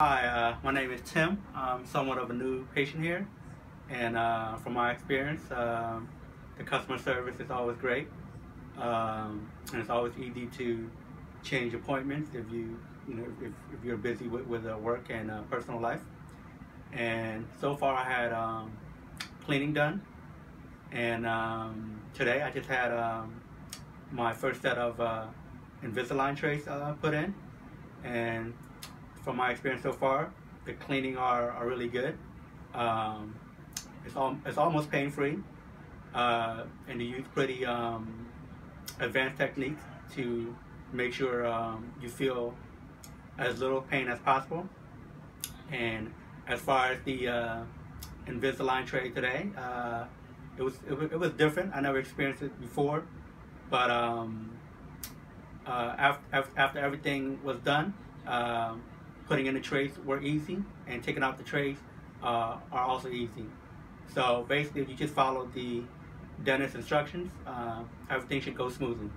Hi, uh, my name is Tim. I'm somewhat of a new patient here, and uh, from my experience, um, the customer service is always great, um, and it's always easy to change appointments if you, you know, if, if you're busy with, with uh, work and uh, personal life. And so far, I had um, cleaning done, and um, today I just had um, my first set of uh, Invisalign trays uh, put in, and from my experience so far, the cleaning are, are really good. Um, it's, all, it's almost pain-free, uh, and they use pretty um, advanced techniques to make sure um, you feel as little pain as possible. And as far as the uh, Invisalign tray today, uh, it was it, it, was different. I never experienced it before, but um, uh, after, after everything was done, um, putting in the trays were easy, and taking out the trays uh, are also easy. So basically, if you just follow the dentist instructions, uh, everything should go smoothly.